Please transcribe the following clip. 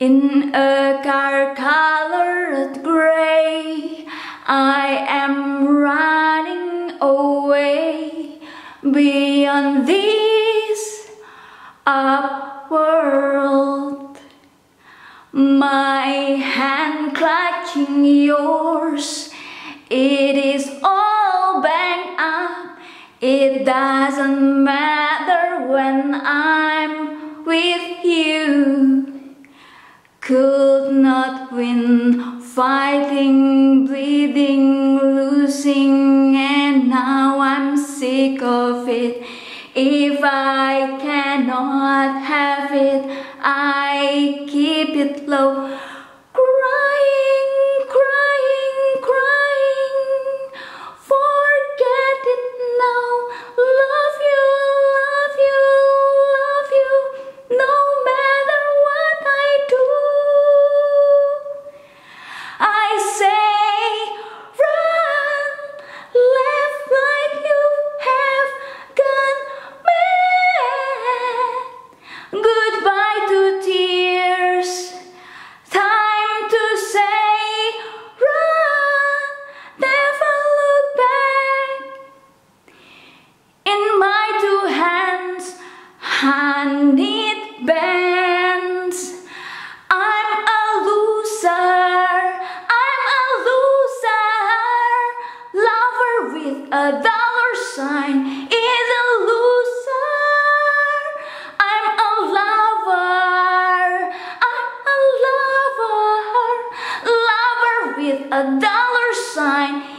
In a car colored gray, I am running away beyond this up world. My hand clutching yours, it is all banged up. It doesn't matter when I'm Could not win, fighting, bleeding, losing, and now I'm sick of it. If I cannot have it, I keep it low, honeyed bands. I'm a loser, I'm a loser. Lover with a dollar sign is a loser. I'm a lover, I'm a lover. Lover with a dollar sign